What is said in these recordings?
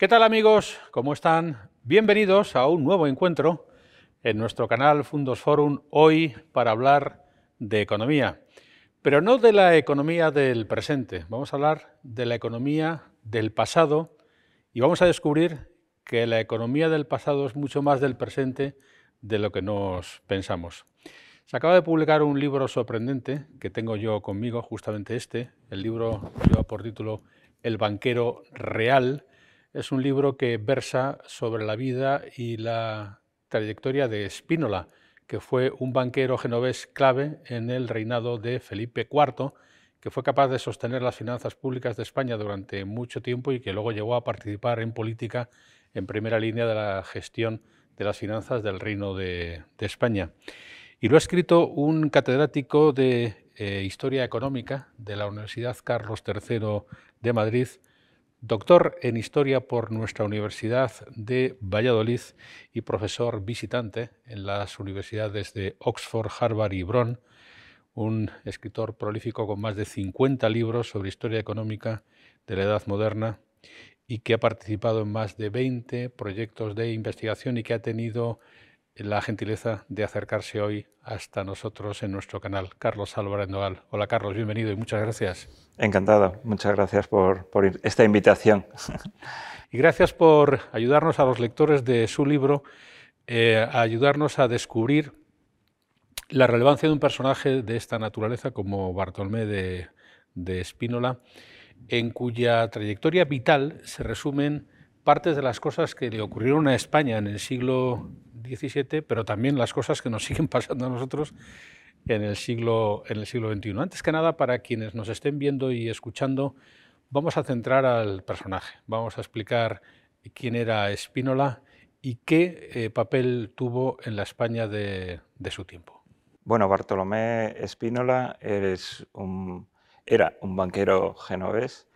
¿Qué tal amigos? ¿Cómo están? Bienvenidos a un nuevo encuentro en nuestro canal Fundos Forum, hoy para hablar de economía. Pero no de la economía del presente, vamos a hablar de la economía del pasado y vamos a descubrir que la economía del pasado es mucho más del presente de lo que nos pensamos. Se acaba de publicar un libro sorprendente que tengo yo conmigo, justamente este. El libro lleva por título El banquero real. Es un libro que versa sobre la vida y la trayectoria de Spínola, que fue un banquero genovés clave en el reinado de Felipe IV, que fue capaz de sostener las finanzas públicas de España durante mucho tiempo y que luego llegó a participar en política en primera línea de la gestión de las finanzas del Reino de, España. Y lo ha escrito un catedrático de eh, Historia Económica de la Universidad Carlos III de Madrid, doctor en Historia por nuestra Universidad de Valladolid y profesor visitante en las universidades de Oxford, Harvard y Bonn, un escritor prolífico con más de 50 libros sobre historia económica de la Edad Moderna y que ha participado en más de 20 proyectos de investigación y que ha tenido la gentileza de acercarse hoy hasta nosotros en nuestro canal. Carlos Álvarez Nogal. Hola Carlos, bienvenido y muchas gracias. Encantado, muchas gracias por, esta invitación. Y gracias por ayudarnos a los lectores de su libro, eh, a ayudarnos a descubrir la relevancia de un personaje de esta naturaleza como Bartolomé de, de Spínola en cuya trayectoria vital se resumen partes de las cosas que le ocurrieron a España en el siglo XVII, pero también las cosas que nos siguen pasando a nosotros en el siglo, en el siglo XXI. Antes que nada, para quienes nos estén viendo y escuchando, vamos a centrar al personaje. Vamos a explicar quién era Espínola y qué eh, papel tuvo en la España de, su tiempo. Bueno, Bartolomé Espínola es un era un banquero genovés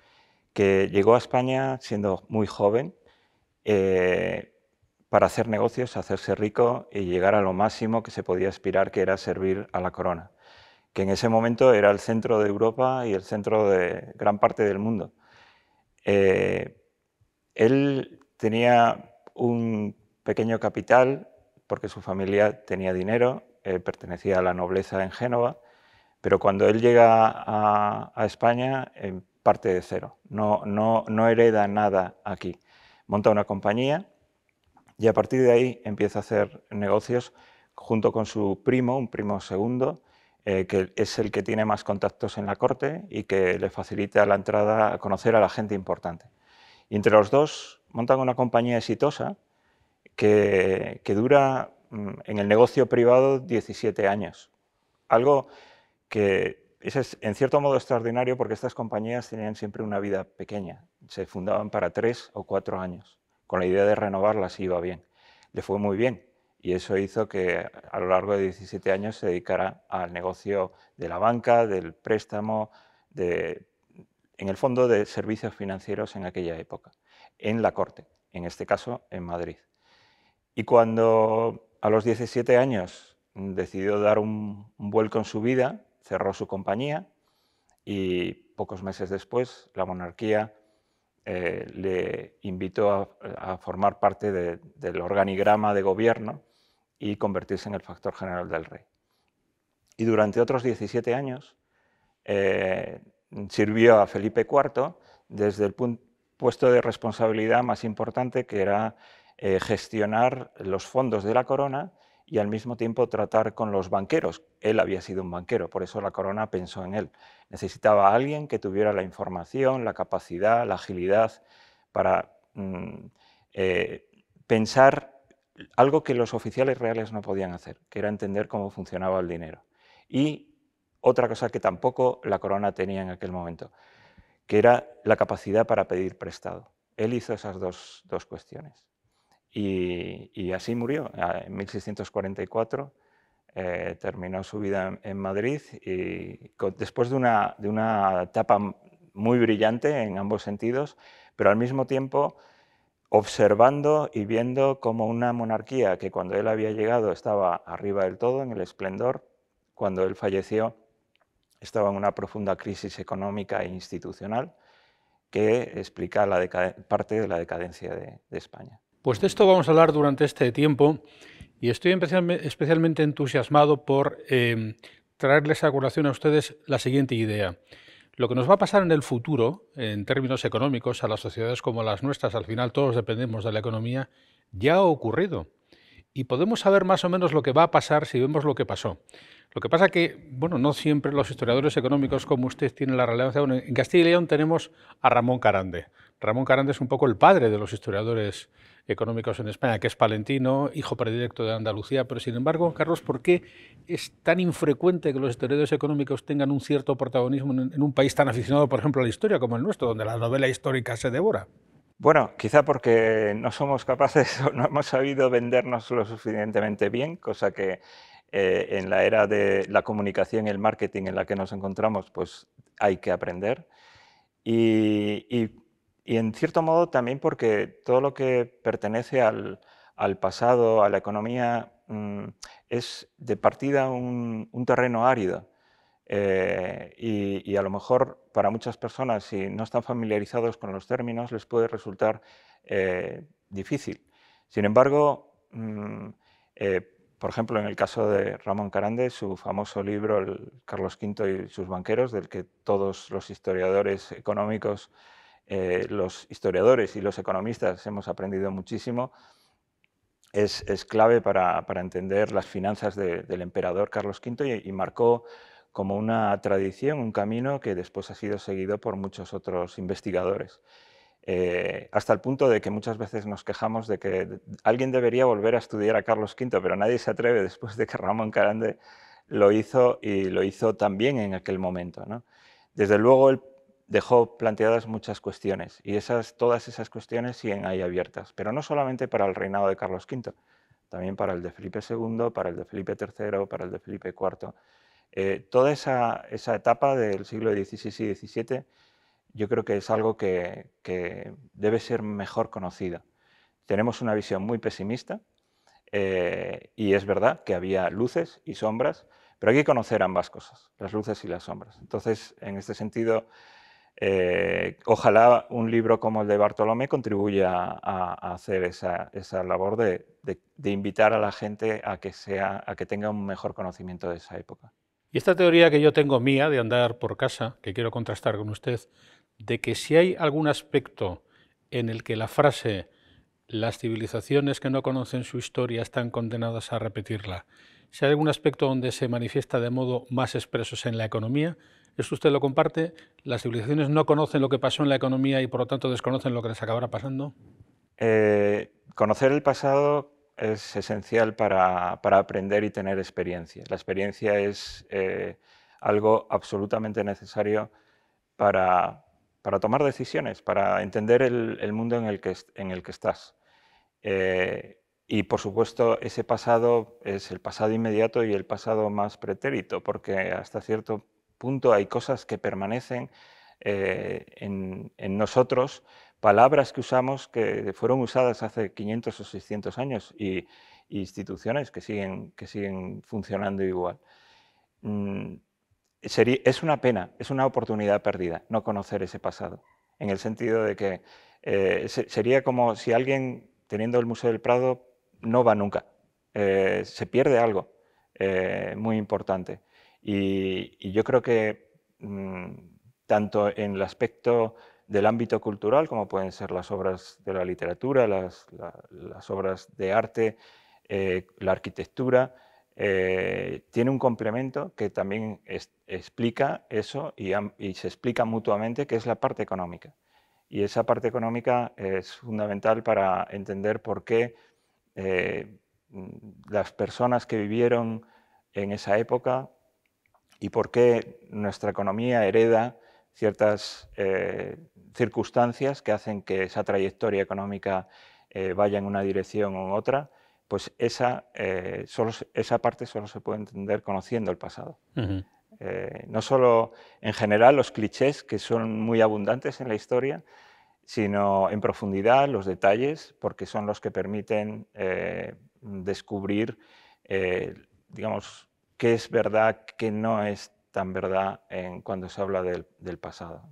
que llegó a España siendo muy joven eh, para hacer negocios, hacerse rico y llegar a lo máximo que se podía aspirar, que era servir a la corona, que en ese momento era el centro de Europa y el centro de gran parte del mundo. Eh, él tenía un pequeño capital porque su familia tenía dinero, eh, pertenecía a la nobleza en Génova, pero cuando él llega a, España, parte de cero, no, no, no hereda nada aquí. Monta una compañía y a partir de ahí empieza a hacer negocios junto con su primo, un primo segundo, eh, que es el que tiene más contactos en la corte y que le facilita la entrada a conocer a la gente importante. Y entre los dos montan una compañía exitosa que, dura mm, en el negocio privado 17 años. Algo que es en cierto modo extraordinario porque estas compañías tenían siempre una vida pequeña, se fundaban para tres o cuatro años, con la idea de renovarlas iba bien. Le fue muy bien y eso hizo que a lo largo de 17 años se dedicara al negocio de la banca, del préstamo, de, en el fondo de servicios financieros en aquella época, en la corte, en este caso en Madrid. Y cuando a los 17 años decidió dar un vuelco en su vida, cerró su compañía y pocos meses después la monarquía eh, le invitó a, formar parte del organigrama de gobierno y convertirse en el factor general del rey. Y durante otros 17 años eh, sirvió a Felipe IV desde el puesto de responsabilidad más importante que era eh, gestionar los fondos de la corona y al mismo tiempo tratar con los banqueros. Él había sido un banquero, por eso la corona pensó en él. Necesitaba alguien que tuviera la información, la capacidad, la agilidad para mm, eh, pensar algo que los oficiales reales no podían hacer, que era entender cómo funcionaba el dinero. Y otra cosa que tampoco la corona tenía en aquel momento, que era la capacidad para pedir prestado. Él hizo esas dos cuestiones. Y, así murió. En 1644 eh, terminó su vida en, Madrid y después de una, de una etapa muy brillante en ambos sentidos, pero al mismo tiempo observando y viendo como una monarquía que cuando él había llegado estaba arriba del todo, en el esplendor, cuando él falleció estaba en una profunda crisis económica e institucional, que explica la parte de la decadencia de, España. Pues de esto vamos a hablar durante este tiempo y estoy especialmente entusiasmado por eh, traerles a colación a ustedes la siguiente idea. Lo que nos va a pasar en el futuro, en términos económicos, a las sociedades como las nuestras, al final todos dependemos de la economía, ya ha ocurrido. Y podemos saber más o menos lo que va a pasar si vemos lo que pasó. Lo que pasa que, bueno, no siempre los historiadores económicos como usted tienen la relevancia. en Castilla y León tenemos a Ramón Carande. Ramón Carande es un poco el padre de los historiadores económicos en España, que es palentino, hijo predilecto de Andalucía, pero sin embargo, Carlos, ¿por qué es tan infrecuente que los historiadores económicos tengan un cierto protagonismo en, un país tan aficionado, por ejemplo, a la historia como el nuestro, donde la novela histórica se devora? Bueno, quizá porque no somos capaces no hemos sabido vendernos lo suficientemente bien, cosa que eh, en la era de la comunicación y el marketing en la que nos encontramos, pues hay que aprender. y en cierto modo también porque todo lo que pertenece al, pasado, a la economía, mm, es de partida un, terreno árido. Eh, y, a lo mejor para muchas personas, si no están familiarizados con los términos, les puede resultar eh, difícil. Sin embargo, mm, eh, por ejemplo, en el caso de Ramón Carande, su famoso libro el Carlos V y sus banqueros, del que todos los historiadores económicos eh, los historiadores y los economistas hemos aprendido muchísimo, es, clave para, entender las finanzas del emperador Carlos V y, marcó como una tradición, un camino que después ha sido seguido por muchos otros investigadores. Eh, hasta el punto de que muchas veces nos quejamos de que alguien debería volver a estudiar a Carlos V, pero nadie se atreve después de que Ramón Carande lo hizo y lo hizo también en aquel momento. Desde luego, el dejó planteadas muchas cuestiones y esas, todas esas cuestiones siguen ahí abiertas, pero no solamente para el reinado de Carlos V, también para el de Felipe II, para el de Felipe III, para el de Felipe IV. Eh, toda esa, esa, etapa del siglo XVI y XVII yo creo que es algo que, que debe ser mejor conocida. Tenemos una visión muy pesimista eh, y es verdad que había luces y sombras, pero hay que conocer ambas cosas, las luces y las sombras. Entonces, en este sentido, eh, ojalá un libro como el de Bartolomé contribuya a, hacer esa, labor de, invitar a la gente a que, sea, a que tenga un mejor conocimiento de esa época. Y esta teoría que yo tengo mía de andar por casa, que quiero contrastar con usted, de que si hay algún aspecto en el que la frase las civilizaciones que no conocen su historia están condenadas a repetirla, si hay algún aspecto donde se manifiesta de modo más expreso en la economía, ¿Esto usted lo comparte? ¿Las civilizaciones no conocen lo que pasó en la economía y por lo tanto desconocen lo que les acabará pasando? Eh, conocer el pasado es esencial para, aprender y tener experiencia. La experiencia es eh, algo absolutamente necesario para, tomar decisiones, para entender el, mundo en el que, en el que estás. Eh, y por supuesto ese pasado es el pasado inmediato y el pasado más pretérito, porque hasta cierto punto hay cosas que permanecen eh, en, nosotros, palabras que usamos que fueron usadas hace 500 o 600 años y, instituciones que siguen, que siguen funcionando igual. Mm, es una pena, es una oportunidad perdida no conocer ese pasado, en el sentido de que eh, sería como si alguien, teniendo el Museo del Prado, no va nunca. Eh, se pierde algo muy importante. Y, yo creo que mm, tanto en el aspecto del ámbito cultural, como pueden ser las obras de la literatura, las, obras de arte, eh, la arquitectura, eh, tiene un complemento que también explica eso y, se explica mutuamente, que es la parte económica. Y esa parte económica es fundamental para entender por qué eh, las personas que vivieron en esa época y por qué nuestra economía hereda ciertas eh, circunstancias que hacen que esa trayectoria económica eh, vaya en una dirección u otra, pues esa, eh, esa parte solo se puede entender conociendo el pasado. no solo en general los clichés, que son muy abundantes en la historia, sino en profundidad los detalles, porque son los que permiten descubrir, digamos, qué es verdad, qué no es tan verdad en cuando se habla del, pasado.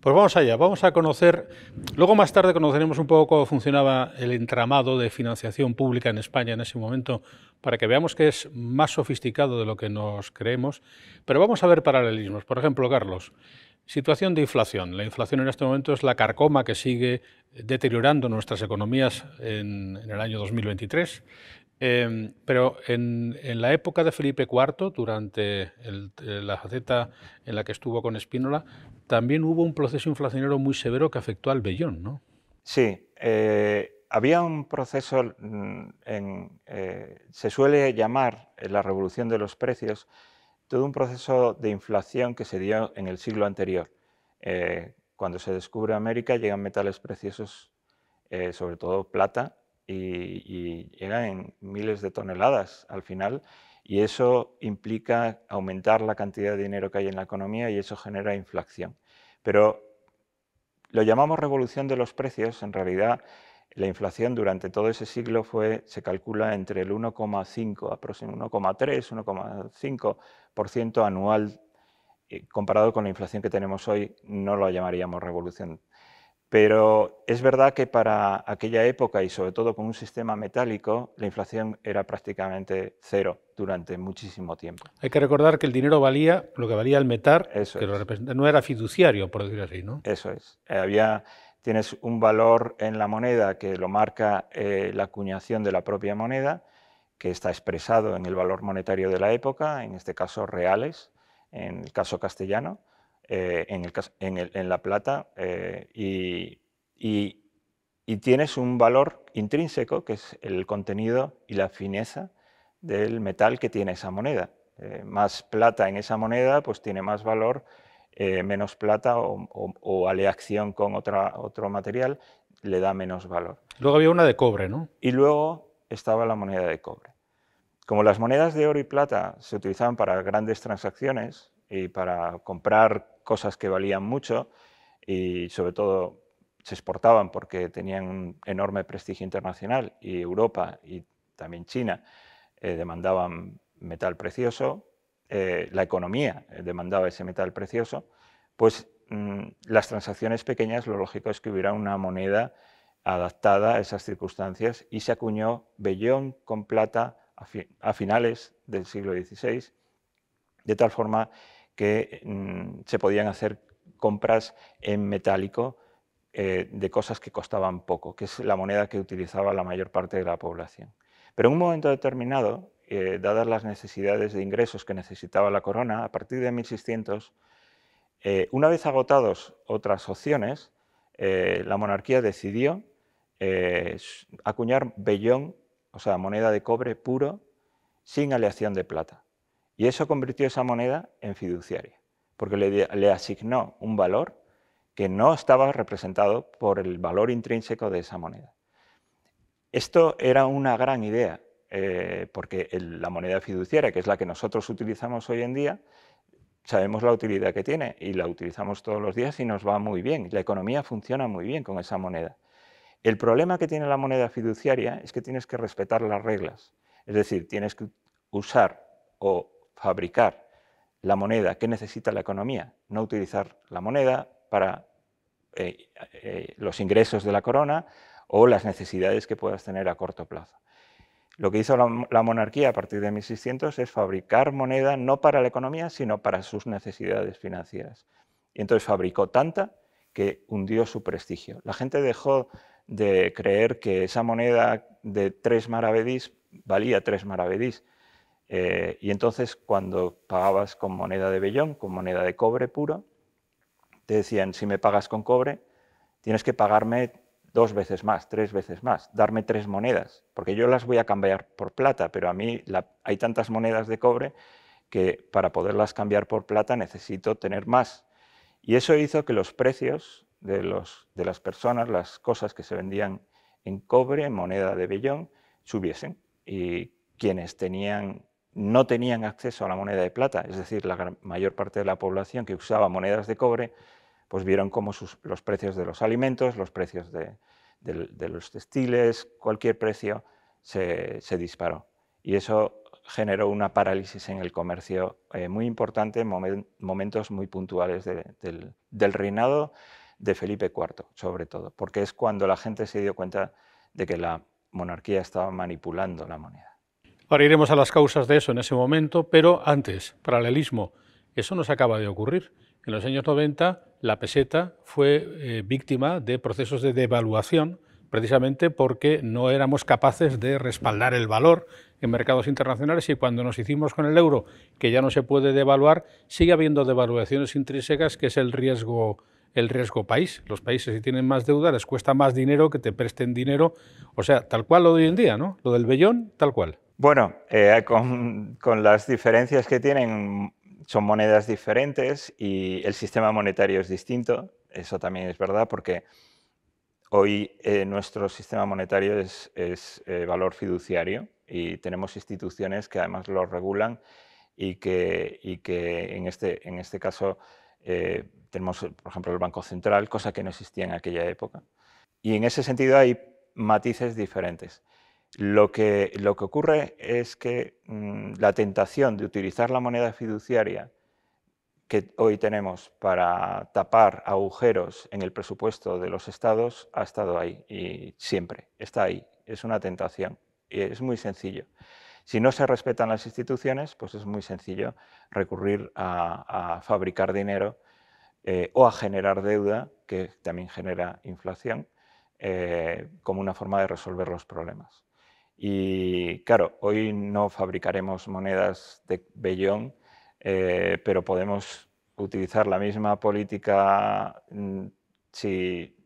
Pues vamos allá, vamos a conocer, luego más tarde conoceremos un poco cómo funcionaba el entramado de financiación pública en España en ese momento, para que veamos que es más sofisticado de lo que nos creemos, pero vamos a ver paralelismos. Por ejemplo, Carlos, situación de inflación. La inflación en este momento es la carcoma que sigue deteriorando nuestras economías en, en el año 2023. Em, pero en, la época de Felipe IV, durante eh, la faceta en la que estuvo con Espínola, también hubo un proceso inflacionario muy severo que afectó al vellón, ¿no? Sí, eh, había un proceso, mm, en, eh, se suele llamar la revolución de los precios, todo un proceso de inflación que se dio en el siglo anterior. cuando se descubre América llegan metales preciosos, sobre todo plata, y, llegan en miles de toneladas al final y eso implica aumentar la cantidad de dinero que hay en la economía y eso genera inflación. Pero lo llamamos revolución de los precios, en realidad la inflación durante todo ese siglo fue, se calcula entre el 1,5, aproximadamente 1,3, 1,5% anual, eh, comparado con la inflación que tenemos hoy, no lo llamaríamos revolución pero es verdad que para aquella época y sobre todo con un sistema metálico, la inflación era prácticamente cero durante muchísimo tiempo. Hay que recordar que el dinero valía lo que valía el metal, que lo no era fiduciario, por decir así, ¿no? Eso es. Eh, había, tienes un valor en la moneda que lo marca eh, la acuñación de la propia moneda, que está expresado en el valor monetario de la época, en este caso reales, en el caso castellano eh, en, el, en, la plata eh, y, y, tienes un valor intrínseco que es el contenido y la fineza del metal que tiene esa moneda. Eh, más plata en esa moneda pues tiene más valor, menos plata o, o, aleación con otra, otro material le da menos valor. Luego había una de cobre, ¿no? Y luego estaba la moneda de cobre. Como las monedas de oro y plata se utilizaban para grandes transacciones y para comprar cosas que valían mucho y sobre todo se exportaban porque tenían un enorme prestigio internacional y Europa y también China eh, demandaban metal precioso, eh, la economía eh, demandaba ese metal precioso, pues mm, las transacciones pequeñas lo lógico es que hubiera una moneda adaptada a esas circunstancias y se acuñó vellón con plata a finales del siglo XVI, de tal forma que mm, se podían hacer compras en metálico eh, de cosas que costaban poco, que es la moneda que utilizaba la mayor parte de la población. Pero en un momento determinado, eh, dadas las necesidades de ingresos que necesitaba la corona, a partir de 1600, eh, una vez agotados otras opciones, la monarquía decidió acuñar vellón, o sea, moneda de cobre puro, sin aleación de plata. Y eso convirtió esa moneda en fiduciaria, porque le, asignó un valor que no estaba representado por el valor intrínseco de esa moneda. Esto era una gran idea, eh, porque la moneda fiduciaria, que es la que nosotros utilizamos hoy en día, sabemos la utilidad que tiene y la utilizamos todos los días y nos va muy bien. La economía funciona muy bien con esa moneda. El problema que tiene la moneda fiduciaria es que tienes que respetar las reglas. Es decir, tienes que usar o fabricar la moneda que necesita la economía, no utilizar la moneda para eh, eh, los ingresos de la corona o las necesidades que puedas tener a corto plazo. Lo que hizo la, monarquía a partir de 1600 es fabricar moneda no para la economía, sino para sus necesidades financieras. Y entonces fabricó tanta que hundió su prestigio. La gente dejó de creer que esa moneda de tres maravedís valía tres maravedís, eh, y entonces cuando pagabas con moneda de vellón, con moneda de cobre puro, te decían, si me pagas con cobre, tienes que pagarme dos veces más, tres veces más, darme tres monedas, porque yo las voy a cambiar por plata, pero a mí hay tantas monedas de cobre que para poderlas cambiar por plata necesito tener más. Y eso hizo que los precios de, las personas, las cosas que se vendían en cobre, en moneda de vellón, subiesen. Y quienes tenían no tenían acceso a la moneda de plata, es decir, la mayor parte de la población que usaba monedas de cobre, pues vieron cómo los precios de los alimentos, los precios de, los textiles, cualquier precio se, disparó. Y eso generó una parálisis en el comercio eh, muy importante en momentos muy puntuales del, del, reinado de Felipe IV, sobre todo, porque es cuando la gente se dio cuenta de que la monarquía estaba manipulando la moneda. Ahora iremos a las causas de eso en ese momento, pero antes, paralelismo, eso nos acaba de ocurrir. En los años 90 la peseta fue eh, víctima de procesos de devaluación precisamente porque no éramos capaces de respaldar el valor en mercados internacionales y cuando nos hicimos con el euro, que ya no se puede devaluar, sigue habiendo devaluaciones intrínsecas, que es el riesgo el riesgo país. Los países si tienen más deuda les cuesta más dinero que te presten dinero, o sea, tal cual lo de hoy en día, ¿no? Lo del bellón, tal cual. Bueno, eh, con, las diferencias que tienen, son monedas diferentes y el sistema monetario es distinto, eso también es verdad, porque Hoy eh, nuestro sistema monetario es, eh, valor fiduciario y tenemos instituciones que además lo regulan y que, en, este, en este caso tenemos, por ejemplo, el Banco Central, cosa que no existía en aquella época. Y en ese sentido hay matices diferentes. Lo que, ocurre es que mm, la tentación de utilizar la moneda fiduciaria que hoy tenemos para tapar agujeros en el presupuesto de los estados ha estado ahí y siempre está ahí. Es una tentación y es muy sencillo. Si no se respetan las instituciones, pues es muy sencillo recurrir a, fabricar dinero eh, o a generar deuda, que también genera inflación, eh, como una forma de resolver los problemas. Y claro, hoy no fabricaremos monedas de bellón, eh, pero podemos utilizar la misma política mm, si,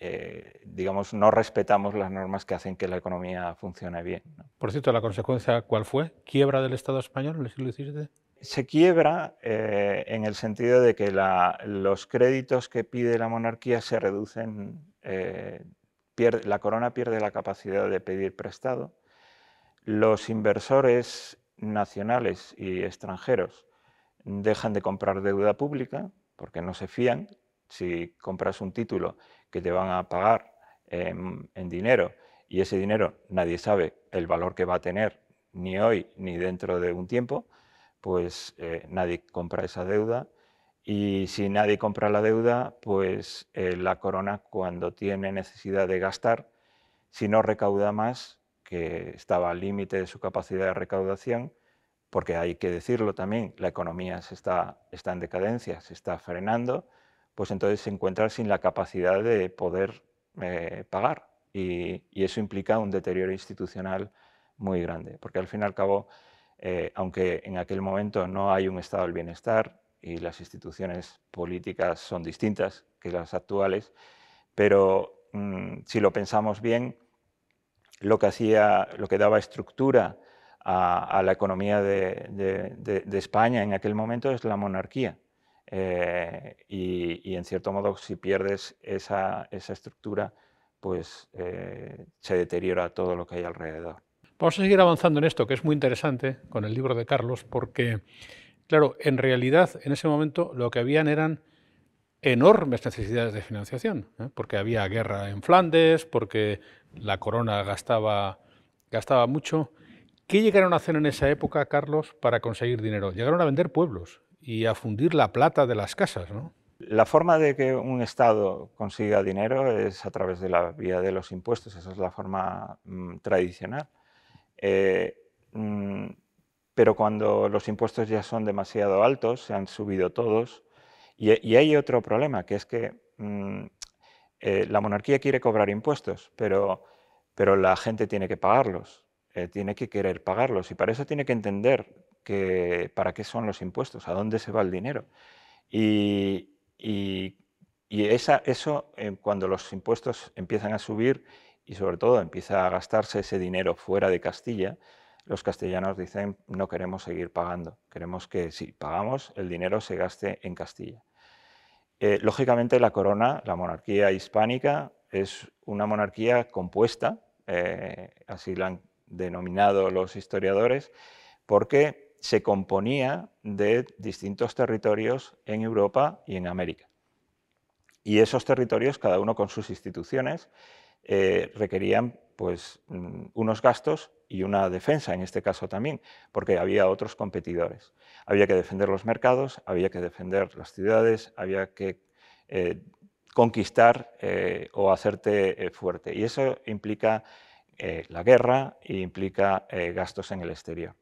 eh, digamos, no respetamos las normas que hacen que la economía funcione bien. Por cierto, ¿la consecuencia cuál fue? ¿Quiebra del Estado español en el siglo XVII? Se quiebra eh, en el sentido de que los créditos que pide la monarquía se reducen, la corona pierde la capacidad de pedir prestado, los inversores nacionales y extranjeros dejan de comprar deuda pública porque no se fían. Si compras un título que te van a pagar en, dinero y ese dinero nadie sabe el valor que va a tener ni hoy ni dentro de un tiempo, pues eh, nadie compra esa deuda. Y si nadie compra la deuda, pues eh, la corona cuando tiene necesidad de gastar, si no recauda más, que estaba al límite de su capacidad de recaudación, porque hay que decirlo también, la economía se está, está en decadencia, se está frenando, pues entonces se encuentra sin la capacidad de poder eh, pagar. Y, eso implica un deterioro institucional muy grande, porque al fin y al cabo, eh, aunque en aquel momento no hay un estado del bienestar y las instituciones políticas son distintas que las actuales, pero mm, si lo pensamos bien, lo que, hacía, lo que daba estructura a, la economía de, España en aquel momento es la monarquía. Eh, y, en cierto modo, si pierdes esa, estructura, pues eh, se deteriora todo lo que hay alrededor. Vamos a seguir avanzando en esto, que es muy interesante, con el libro de Carlos, porque, claro, en realidad en ese momento lo que habían eran enormes necesidades de financiación, ¿eh? porque había guerra en Flandes, porque la corona gastaba, gastaba mucho. ¿Qué llegaron a hacer en esa época, Carlos, para conseguir dinero? Llegaron a vender pueblos y a fundir la plata de las casas. La forma de que un Estado consiga dinero es a través de la vía de los impuestos, esa es la forma mm, tradicional. Eh, mm, pero cuando los impuestos ya son demasiado altos, se han subido todos, y, hay otro problema, que es que mm, eh, la monarquía quiere cobrar impuestos, pero, la gente tiene que pagarlos. Eh, tiene que querer pagarlos y para eso tiene que entender que, para qué son los impuestos, a dónde se va el dinero. Y, esa, eso, eh, cuando los impuestos empiezan a subir y sobre todo empieza a gastarse ese dinero fuera de Castilla, los castellanos dicen no queremos seguir pagando, queremos que si pagamos el dinero se gaste en Castilla. Eh, lógicamente la corona, la monarquía hispánica, es una monarquía compuesta, así la han denominado los historiadores, porque se componía de distintos territorios en Europa y en América. Y esos territorios, cada uno con sus instituciones, eh, requerían pues, mm, unos gastos y una defensa en este caso también, porque había otros competidores. Había que defender los mercados, había que defender las ciudades, había que eh, conquistar eh, o hacerte eh, fuerte. Y eso implica la guerra e implica gastos en el exterior.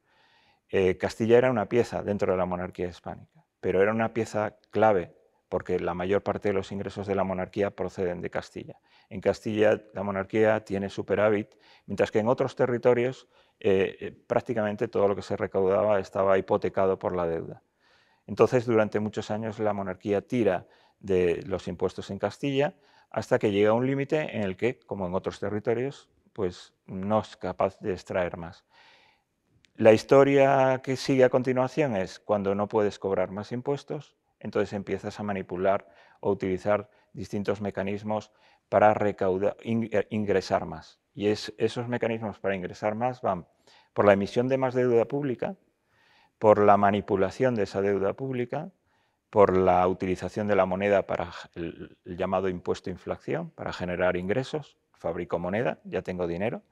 Castilla era una pieza dentro de la monarquía hispánica, pero era una pieza clave porque la mayor parte de los ingresos de la monarquía proceden de Castilla. En Castilla la monarquía tiene superávit, mientras que en otros territorios eh, eh, prácticamente todo lo que se recaudaba estaba hipotecado por la deuda. Entonces, durante muchos años la monarquía tira de los impuestos en Castilla hasta que llega a un límite en el que, como en otros territorios, pues no es capaz de extraer más. La historia que sigue a continuación es cuando no puedes cobrar más impuestos, entonces empiezas a manipular o utilizar distintos mecanismos para recaudar, eh, ingresar más. Y esos mecanismos para ingresar más van por la emisión de más deuda pública, por la manipulación de esa deuda pública, por la utilización de la moneda para el, llamado impuesto inflación, para generar ingresos. Fabrico moneda, ya tengo dinero,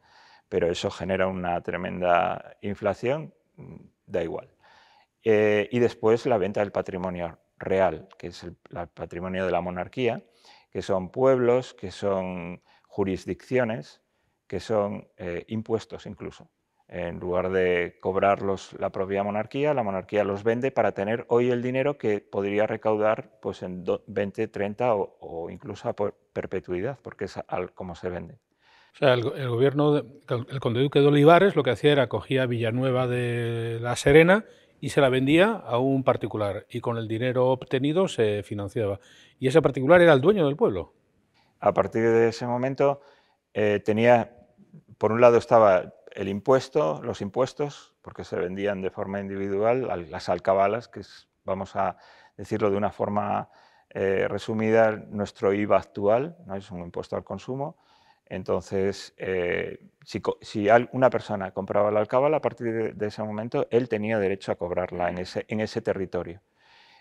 pero eso genera una tremenda inflación, mm, da igual. Eh, y después la venta del patrimonio real, que es el, patrimonio de la monarquía, que son pueblos, que son jurisdicciones, que son eh, impuestos incluso. En lugar de cobrarlos la propia monarquía, la monarquía los vende para tener hoy el dinero que podría recaudar pues, en 20, 30 o, incluso a perpetuidad, porque es como se vende. O sea, el gobierno, el conde duque de Olivares lo que hacía era cogía Villanueva de la Serena y se la vendía a un particular y con el dinero obtenido se financiaba. Y ese particular era el dueño del pueblo. A partir de ese momento eh, tenía, por un lado estaba el impuesto, los impuestos, porque se vendían de forma individual, las alcabalas, que es, vamos a decirlo de una forma eh, resumida, nuestro IVA actual, ¿no? es un impuesto al consumo, entonces, eh, si, una persona compraba la alcabala, a partir de, ese momento, él tenía derecho a cobrarla en ese, territorio.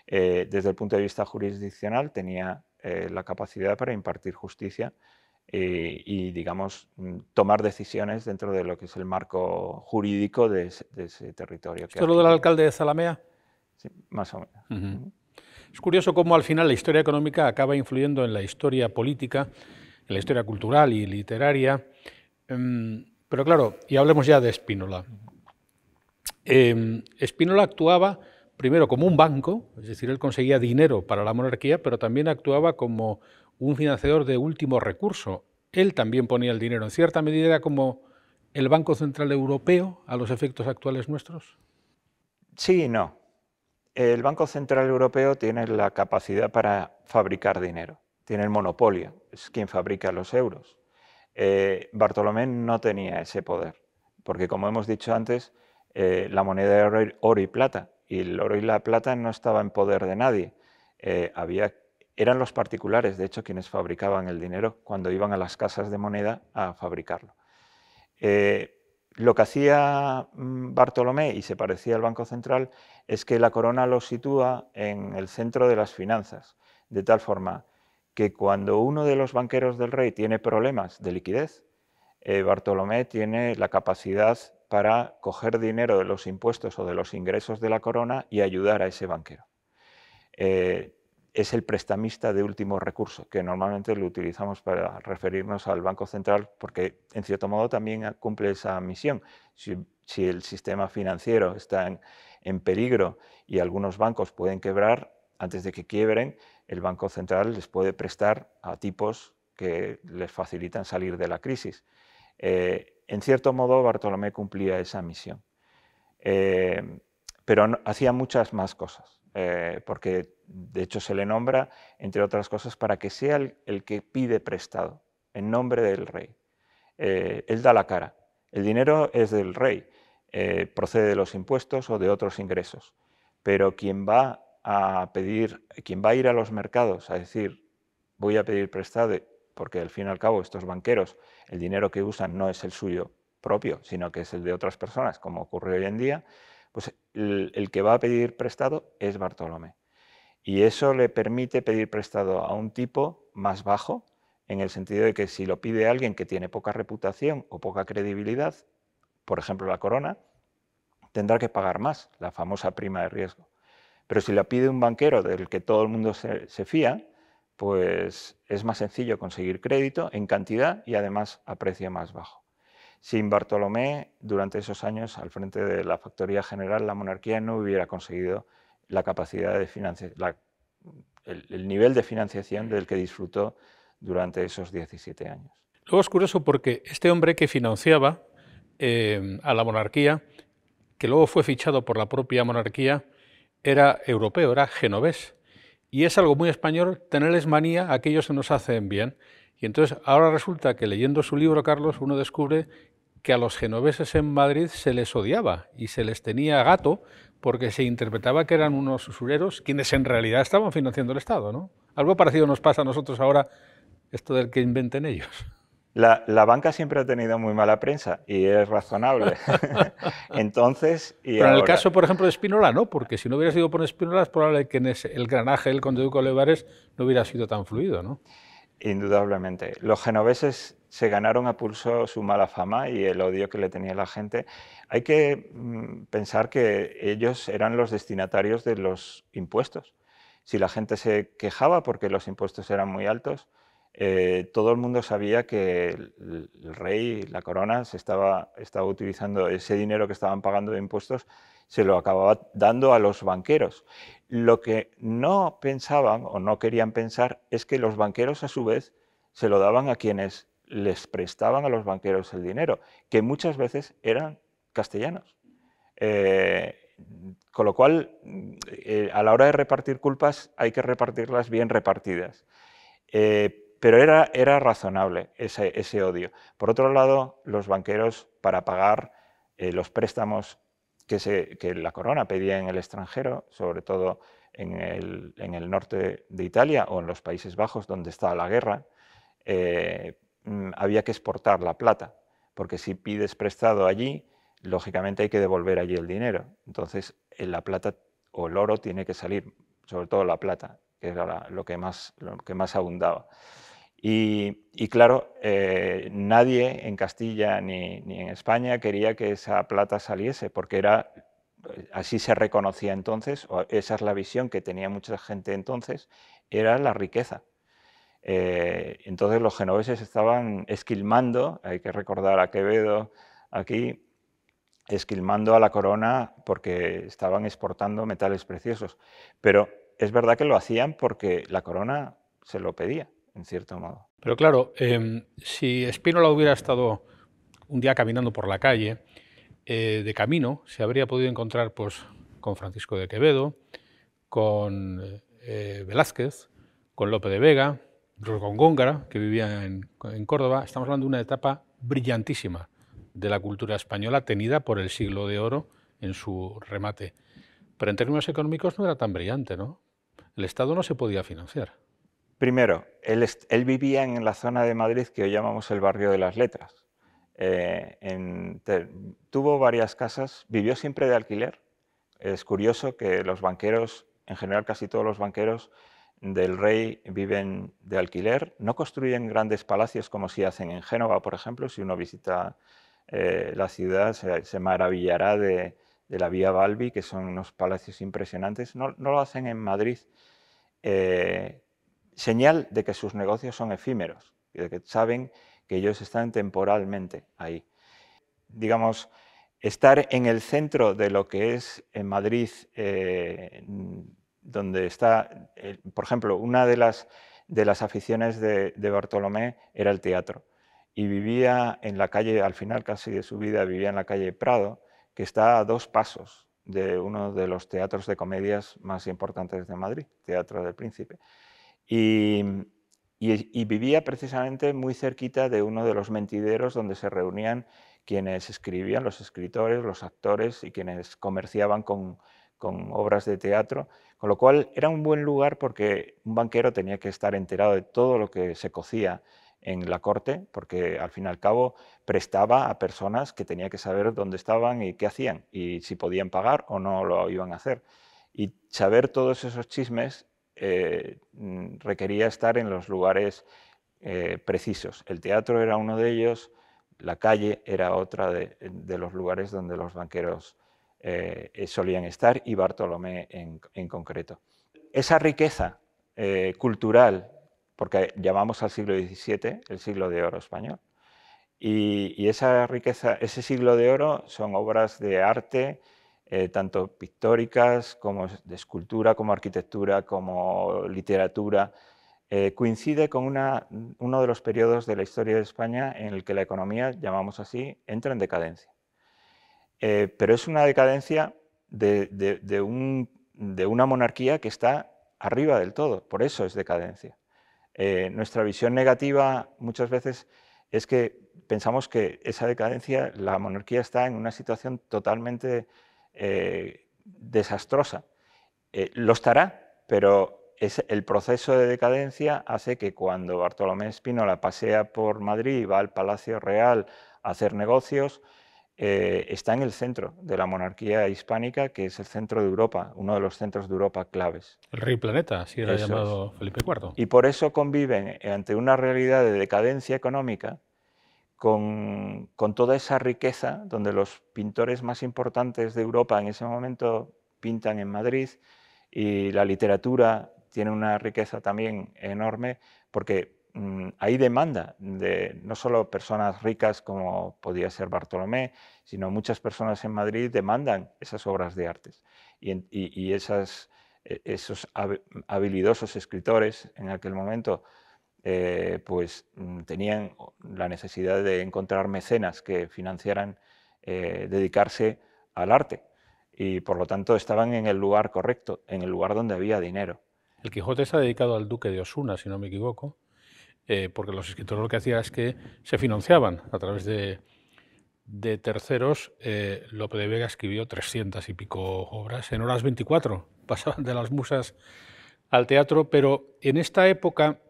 Eh, desde el punto de vista jurisdiccional, tenía eh, la capacidad para impartir justicia y, digamos, mm, tomar decisiones dentro de lo que es el marco jurídico de ese, territorio. ¿Esto es lo del alcalde de Zalamea? Sí, más o menos. Es curioso cómo al final la historia económica acaba influyendo en la historia política en la historia cultural y literaria. Em, pero claro, y hablemos ya de Spínola. Eh, Spínola actuaba primero como un banco, es decir, él conseguía dinero para la monarquía, pero también actuaba como un financiador de último recurso. Él también ponía el dinero, en cierta medida era como el Banco Central Europeo a los efectos actuales nuestros. Sí y no. El Banco Central Europeo tiene la capacidad para fabricar dinero tiene el monopolio, es quien fabrica los euros. Eh, Bartolomé no tenía ese poder, porque como hemos dicho antes, eh, la moneda era oro y plata, y el oro y la plata no estaba en poder de nadie. Eh, había, eran los particulares, de hecho, quienes fabricaban el dinero cuando iban a las casas de moneda a fabricarlo. lo que hacía mm, Bartolomé, y se parecía al Banco Central, es que la corona lo sitúa en el centro de las finanzas, de tal forma que cuando uno de los banqueros del rey tiene problemas de liquidez, eh, Bartolomé tiene la capacidad para coger dinero de los impuestos o de los ingresos de la corona y ayudar a ese banquero. Eh, es el prestamista de último recurso, que normalmente lo utilizamos para referirnos al Banco Central, porque en cierto modo también cumple esa misión. Si, el sistema financiero está en peligro y algunos bancos pueden quebrar, antes de que quiebren, el Banco Central les puede prestar a tipos que les facilitan salir de la crisis. Eh, en cierto modo, Bartolomé cumplía esa misión. Eh, pero hacía muchas más cosas, eh, porque de hecho se le nombra, entre otras cosas, para que sea el, que pide prestado, en nombre del rey. él da la cara. El dinero es del rey, procede de los impuestos o de otros ingresos, pero quien va a pedir, quien va a ir a los mercados a decir, voy a pedir prestado, porque al fin y al cabo estos banqueros, el dinero que usan no es el suyo propio, sino que es el de otras personas, como ocurre hoy en día, pues el, que va a pedir prestado es Bartolomé. Y eso le permite pedir prestado a un tipo más bajo, en el sentido de que si lo pide alguien que tiene poca reputación o poca credibilidad, por ejemplo la corona, tendrá que pagar más, la famosa prima de riesgo. Pero si la pide un banquero del que todo el mundo se, fía, pues es más sencillo conseguir crédito en cantidad y además a precio más bajo. Sin Bartolomé, durante esos años, al frente de la Factoría General, la monarquía no hubiera conseguido la capacidad de financiar, el, nivel de financiación del que disfrutó durante esos 17 años. Luego es curioso porque este hombre que financiaba eh, a la monarquía, que luego fue fichado por la propia monarquía, era europeo, era genovés. Y es algo muy español tenerles manía a aquellos que nos hacen bien. Y entonces ahora resulta que leyendo su libro, Carlos, uno descubre que a los genoveses en Madrid se les odiaba y se les tenía gato porque se interpretaba que eran unos usureros quienes en realidad estaban financiando el Estado. ¿no? Algo parecido nos pasa a nosotros ahora, esto del que inventen ellos. La, banca siempre ha tenido muy mala prensa y es razonable. Entonces. Pero en el caso, por ejemplo, de Espinola, no, porque si no hubiera sido por Espinola, es probable que en el granaje del conde Duque Olivares no hubiera sido tan fluido, ¿no? Indudablemente. Los genoveses se ganaron a pulso su mala fama y el odio que le tenía la gente. Hay que mm, pensar que ellos eran los destinatarios de los impuestos. Si la gente se quejaba porque los impuestos eran muy altos, eh, todo el mundo sabía que el, rey, la corona, se estaba, estaba utilizando ese dinero que estaban pagando de impuestos, se lo acababa dando a los banqueros. Lo que no pensaban o no querían pensar es que los banqueros a su vez se lo daban a quienes les prestaban a los banqueros el dinero, que muchas veces eran castellanos. Eh, con lo cual, eh, a la hora de repartir culpas hay que repartirlas bien repartidas. Pero era, razonable ese, odio. Por otro lado, los banqueros, para pagar eh, los préstamos que, la corona pedía en el extranjero, sobre todo en el, en norte de Italia o en los Países Bajos, donde estaba la guerra, eh, mm, había que exportar la plata, porque si pides prestado allí, lógicamente hay que devolver allí el dinero. Entonces, la plata o el oro tiene que salir, sobre todo la plata, que era lo que más abundaba. Y, claro, eh, nadie en Castilla ni, en España quería que esa plata saliese, porque era, eh, así se reconocía entonces, esa es la visión que tenía mucha gente entonces, era la riqueza. Eh, entonces los genoveses estaban esquilmando, hay que recordar a Quevedo aquí, esquilmando a la corona porque estaban exportando metales preciosos. Pero es verdad que lo hacían porque la corona se lo pedía en cierto modo. Pero claro, em, si Spínola hubiera estado un día caminando por la calle, eh, de camino se habría podido encontrar pues, con Francisco de Quevedo, con eh, Velázquez, con Lope de Vega, con Góngara, que vivía en, en, Córdoba. Estamos hablando de una etapa brillantísima de la cultura española, tenida por el siglo de oro en su remate. Pero en términos económicos no era tan brillante, ¿no? El Estado no se podía financiar. Primero, él, vivía en la zona de Madrid que hoy llamamos el barrio de las letras. Eh, tuvo varias casas, vivió siempre de alquiler. Es curioso que los banqueros, en general casi todos los banqueros del rey viven de alquiler, no construyen grandes palacios como si hacen en Génova, por ejemplo. Si uno visita eh, la ciudad se, maravillará de, la Vía Balbi, que son unos palacios impresionantes. No, lo hacen en Madrid. Eh, señal de que sus negocios son efímeros y de que saben que ellos están temporalmente ahí. Digamos, estar en el centro de lo que es en Madrid, eh, donde está, eh, por ejemplo, una de las, de las aficiones de, de, Bartolomé era el teatro. Y vivía en la calle, al final casi de su vida, vivía en la calle Prado, que está a dos pasos de uno de los teatros de comedias más importantes de Madrid, Teatro del Príncipe. Y, vivía precisamente muy cerquita de uno de los mentideros donde se reunían quienes escribían, los escritores, los actores y quienes comerciaban con, obras de teatro, con lo cual era un buen lugar porque un banquero tenía que estar enterado de todo lo que se cocía en la corte, porque al fin y al cabo prestaba a personas que tenía que saber dónde estaban y qué hacían, y si podían pagar o no lo iban a hacer. Y saber todos esos chismes eh, mm, requería estar en los lugares eh, precisos. El teatro era uno de ellos, la calle era otra de, los lugares donde los banqueros eh, solían estar y Bartolomé en, concreto. Esa riqueza cultural, porque llamamos al siglo XVII el siglo de oro español, y, esa riqueza, ese siglo de oro son obras de arte, eh, tanto pictóricas como de escultura, como arquitectura, como literatura, eh, coincide con uno de los periodos de la historia de España en el que la economía, llamamos así, entra en decadencia. Eh, pero es una decadencia de, una monarquía que está arriba del todo, por eso es decadencia. nuestra visión negativa muchas veces es que pensamos que esa decadencia, la monarquía está en una situación totalmente eh, desastrosa. Eh, lo estará, pero es, el proceso de decadencia hace que cuando Bartolomé Espínola pasea por Madrid y va al Palacio Real a hacer negocios, eh, está en el centro de la monarquía hispánica, que es el centro de Europa, uno de los centros de Europa claves. El rey planeta, así era llamado Felipe IV. Y por eso conviven ante una realidad de decadencia económica con, toda esa riqueza, donde los pintores más importantes de Europa en ese momento pintan en Madrid y la literatura tiene una riqueza también enorme porque mm, hay demanda de no solo personas ricas como podía ser Bartolomé, sino muchas personas en Madrid demandan esas obras de artes. Y, esas, e, esos habilidosos escritores en aquel momento eh, pues mm, tenían la necesidad de encontrar mecenas que financiaran eh, dedicarse al arte y por lo tanto estaban en el lugar correcto, en el lugar donde había dinero. El Quijote está dedicado al duque de Osuna, si no me equivoco, eh, porque los escritores lo que hacían es que se financiaban a través de, de terceros. Lope de Vega escribió 300 y pico obras, en horas 24 pasaban de las musas al teatro, pero en esta época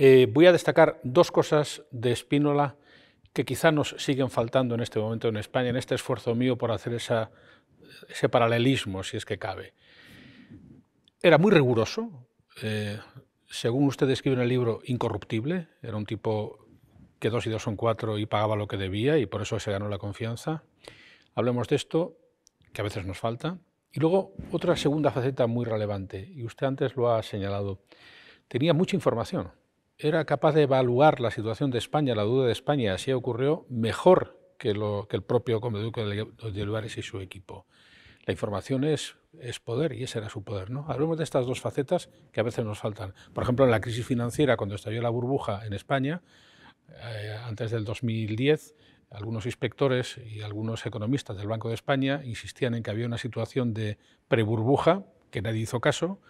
eh, voy a destacar dos cosas de Spínola que quizá nos siguen faltando en este momento en España, en este esfuerzo mío por hacer ese paralelismo, si es que cabe. Era muy riguroso, eh, según usted escribe en el libro, incorruptible, era un tipo que dos y dos son cuatro y pagaba lo que debía y por eso se ganó la confianza. Hablemos de esto, que a veces nos falta. Y luego otra segunda faceta muy relevante, y usted antes lo ha señalado, tenía mucha información era capaz de evaluar la situación de España, la duda de España, así ocurrió, mejor que, el propio Comeduco de Olivares y su equipo. La información es, es poder y ese era su poder. ¿no? Hablemos de estas dos facetas que a veces nos faltan. Por ejemplo, en la crisis financiera, cuando estalló la burbuja en España, eh, antes del 2010, algunos inspectores y algunos economistas del Banco de España insistían en que había una situación de preburbuja, que nadie hizo caso,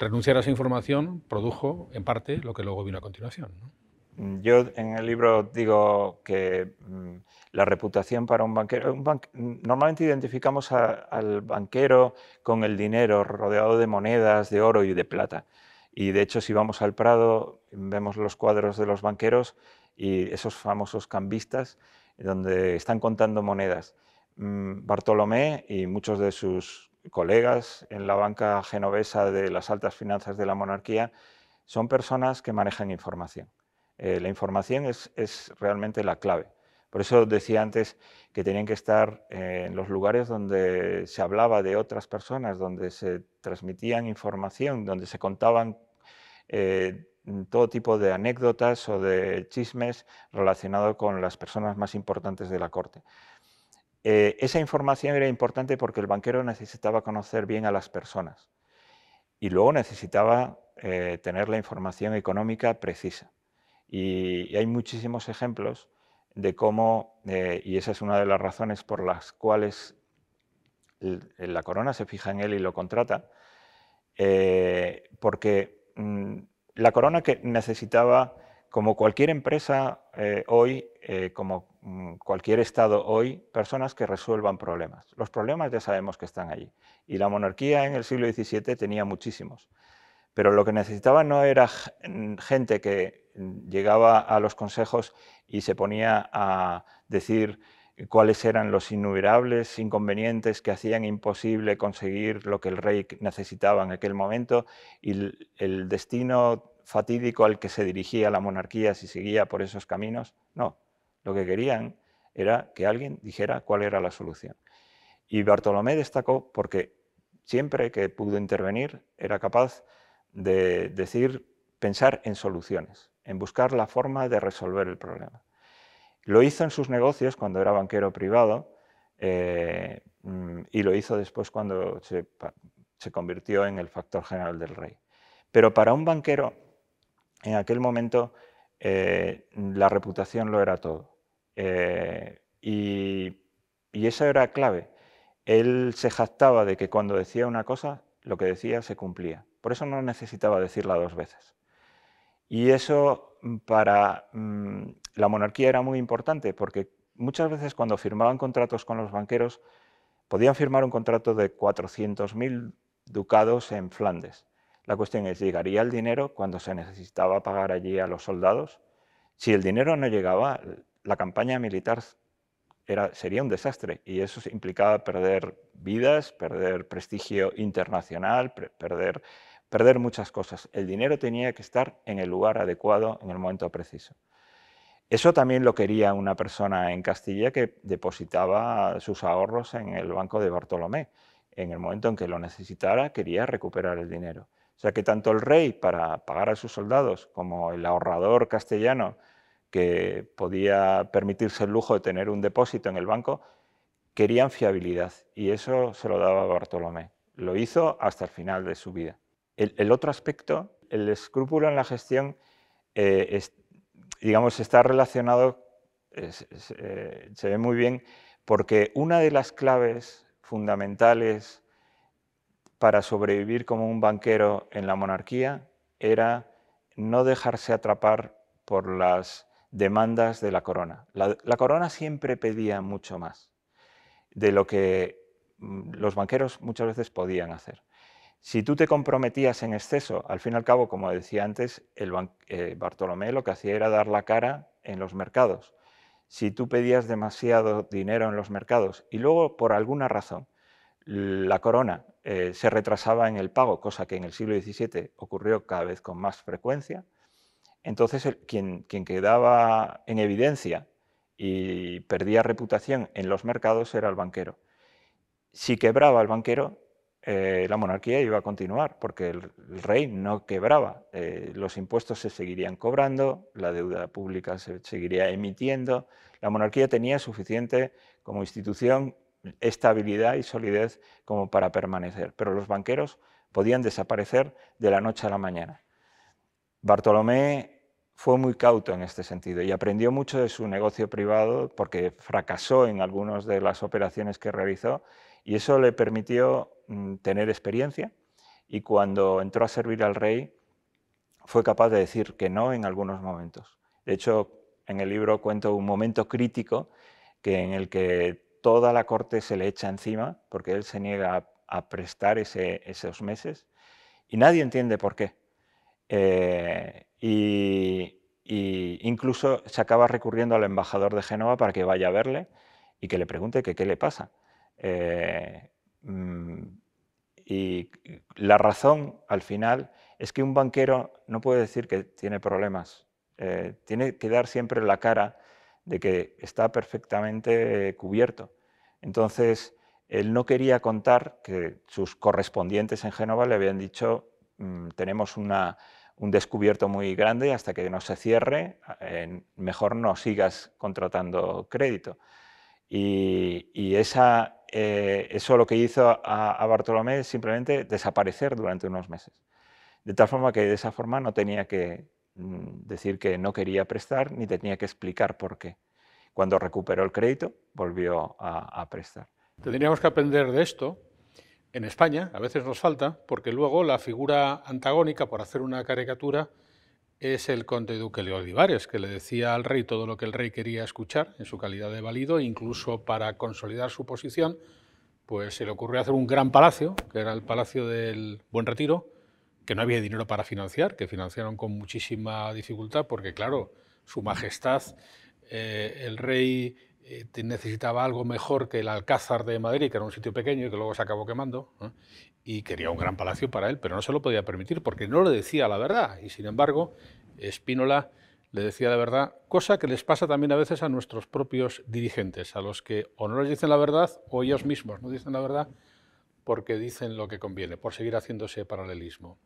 renunciar a esa información produjo, en parte, lo que luego vino a continuación. Yo en el libro digo que mm, la reputación para un banquero, normalmente identificamos al banquero con el dinero rodeado de monedas, de oro y de plata. Y de hecho, si vamos al Prado, vemos los cuadros de los banqueros y esos famosos cambistas donde están contando monedas. Mm, Bartolomé y muchos de sus colegas en la banca genovesa de las altas finanzas de la monarquía, son personas que manejan información. Eh, la información es, realmente la clave. Por eso decía antes que tenían que estar eh, en los lugares donde se hablaba de otras personas, donde se transmitían información, donde se contaban eh, todo tipo de anécdotas o de chismes relacionados con las personas más importantes de la corte. Eh, esa información era importante porque el banquero necesitaba conocer bien a las personas y luego necesitaba eh, tener la información económica precisa. Y, hay muchísimos ejemplos de cómo, eh, y esa es una de las razones por las cuales la corona se fija en él y lo contrata, porque mm, la corona que necesitaba, como cualquier empresa hoy, como Mm, cualquier Estado hoy personas que resuelvan problemas. Los problemas ya sabemos que están allí. Y la monarquía en el siglo XVII tenía muchísimos. Pero lo que necesitaba no era gente que mm, llegaba a los consejos y se ponía a decir cuáles eran los innumerables inconvenientes que hacían imposible conseguir lo que el rey necesitaba en aquel momento y el destino fatídico al que se dirigía la monarquía si seguía por esos caminos. No, Lo que querían era que alguien dijera cuál era la solución. Y Bartolomé destacó porque siempre que pudo intervenir era capaz de decir, pensar en soluciones, en buscar la forma de resolver el problema. Lo hizo en sus negocios cuando era banquero privado eh, mm, y lo hizo después cuando se, convirtió en el factor general del rey. Pero para un banquero, en aquel momento, eh, la reputación lo era todo. Eh, y, y eso era clave. Él se jactaba de que cuando decía una cosa, lo que decía se cumplía. Por eso no necesitaba decirla dos veces. Y eso mm, para mm, la monarquía era muy importante, porque muchas veces cuando firmaban contratos con los banqueros, podían firmar un contrato de 400.000 ducados en Flandes. La cuestión es, ¿llegaría el dinero cuando se necesitaba pagar allí a los soldados? Si el dinero no llegaba, la campaña militar sería un desastre y eso implicaba perder vidas, perder prestigio internacional, perder muchas cosas. El dinero tenía que estar en el lugar adecuado en el momento preciso. Eso también lo quería una persona en Castilla que depositaba sus ahorros en el banco de Bartolomé. En el momento en que lo necesitara, quería recuperar el dinero. O sea que tanto el rey para pagar a sus soldados como el ahorrador castellano que podía permitirse el lujo de tener un depósito en el banco, querían fiabilidad y eso se lo daba Bartolomé. Lo hizo hasta el final de su vida. El, otro aspecto, el escrúpulo en la gestión, eh, digamos, está relacionado, eh, se ve muy bien, porque una de las claves fundamentales para sobrevivir como un banquero en la monarquía era no dejarse atrapar por las demandas de la corona. La, corona siempre pedía mucho más de lo que mm, los banqueros muchas veces podían hacer. Si tú te comprometías en exceso, al fin y al cabo, como decía antes, el eh, Bartolomé lo que hacía era dar la cara en los mercados. Si tú pedías demasiado dinero en los mercados y luego, por alguna razón, la corona eh, se retrasaba en el pago, cosa que en el siglo XVII ocurrió cada vez con más frecuencia, entonces quien, quien quedaba en evidencia y perdía reputación en los mercados era el banquero. Si quebraba el banquero, eh, la monarquía iba a continuar, porque el, rey no quebraba. Eh, los impuestos se seguirían cobrando, la deuda pública se seguiría emitiendo. La monarquía tenía suficiente como institución estabilidad y solidez como para permanecer, pero los banqueros podían desaparecer de la noche a la mañana. Bartolomé fue muy cauto en este sentido y aprendió mucho de su negocio privado porque fracasó en algunas de las operaciones que realizó y eso le permitió mm, tener experiencia y cuando entró a servir al rey fue capaz de decir que no en algunos momentos. De hecho, en el libro cuento un momento crítico que en el que toda la corte se le echa encima porque él se niega a, prestar esos meses y nadie entiende por qué. Eh, y, incluso se acaba recurriendo al embajador de Génova para que vaya a verle y que le pregunte qué le pasa. Eh, mm, y la razón, al final, es que un banquero no puede decir que tiene problemas. Eh, tiene que dar siempre la cara de que está perfectamente cubierto. Entonces, él no quería contar que sus correspondientes en Génova le habían dicho, mm, tenemos un descubierto muy grande, hasta que no se cierre, mejor no sigas contratando crédito. Y, eh, eso lo que hizo a, Bartolomé es simplemente desaparecer durante unos meses. De tal forma que de esa forma no tenía que decir que no quería prestar ni tenía que explicar por qué. Cuando recuperó el crédito, volvió a, a prestar. Tendríamos que aprender de esto. En España a veces nos falta, porque luego la figura antagónica, por hacer una caricatura, es el conde duque de Olivares, que le decía al rey todo lo que el rey quería escuchar en su calidad de válido, incluso para consolidar su posición, pues se le ocurrió hacer un gran palacio, que era el Palacio del Buen Retiro, que no había dinero para financiar, que financiaron con muchísima dificultad, porque claro, su majestad, eh, el rey eh, necesitaba algo mejor que el Alcázar de Madrid, que era un sitio pequeño y que luego se acabó quemando, y quería un gran palacio para él, pero no se lo podía permitir porque no le decía la verdad. Y sin embargo, Espínola le decía la verdad, cosa que les pasa también a veces a nuestros propios dirigentes, a los que o no les dicen la verdad o ellos mismos no dicen la verdad porque dicen lo que conviene, por seguir haciéndose paralelismo.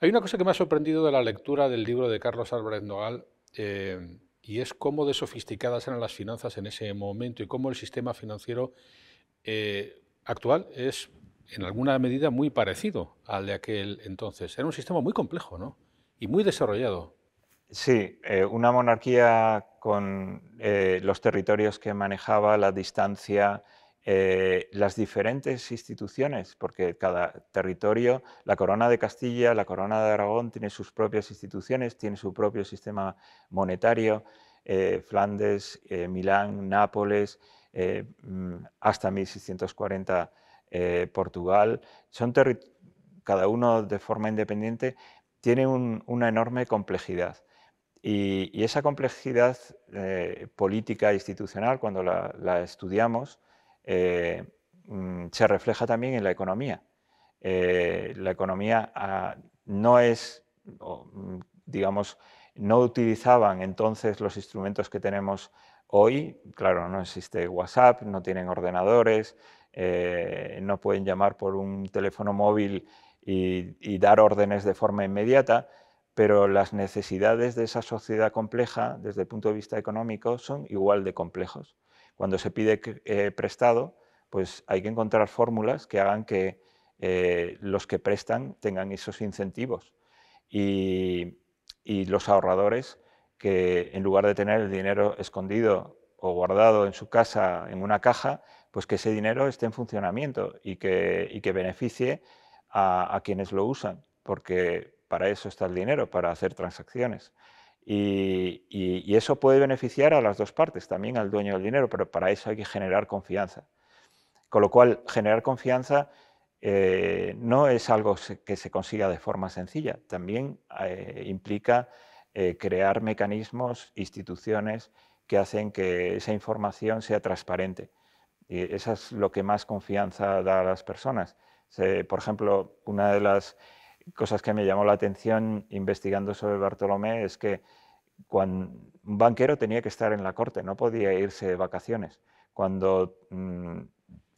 Hay una cosa que me ha sorprendido de la lectura del libro de Carlos Álvarez Nogal, eh, y es cómo de sofisticadas eran las finanzas en ese momento y cómo el sistema financiero eh, actual es en alguna medida muy parecido al de aquel entonces. Era un sistema muy complejo ¿no? y muy desarrollado. Sí, eh, una monarquía con eh, los territorios que manejaba, la distancia, eh, las diferentes instituciones, porque cada territorio, la corona de Castilla, la corona de Aragón tiene sus propias instituciones, tiene su propio sistema monetario, Flandes, Milán, Nápoles, mm, hasta 1640 Portugal, son cada uno de forma independiente, tiene una enorme complejidad. Y, esa complejidad eh, política e institucional, cuando la, estudiamos, eh, mm, se refleja también en la economía. Eh, la economía ah, no es, mm, digamos, no utilizaban entonces los instrumentos que tenemos hoy. Claro, no existe WhatsApp, no tienen ordenadores, no pueden llamar por un teléfono móvil y dar órdenes de forma inmediata pero las necesidades de esa sociedad compleja desde el punto de vista económico son igual de complejos. Cuando se pide eh, prestado, pues hay que encontrar fórmulas que hagan que eh, los que prestan tengan esos incentivos y, los ahorradores que en lugar de tener el dinero escondido o guardado en su casa en una caja, pues que ese dinero esté en funcionamiento y que, beneficie a, a quienes lo usan, porque para eso está el dinero, para hacer transacciones. Y, eso puede beneficiar a las dos partes, también al dueño del dinero, pero para eso hay que generar confianza. Con lo cual, generar confianza eh, no es algo que se consiga de forma sencilla, también eh, implica eh, crear mecanismos, instituciones que hacen que esa información sea transparente. Y eso es lo que más confianza da a las personas. por ejemplo, una de las cosas que me llamó la atención investigando sobre Bartolomé es que cuando un banquero tenía que estar en la corte, no podía irse de vacaciones. Cuando mm,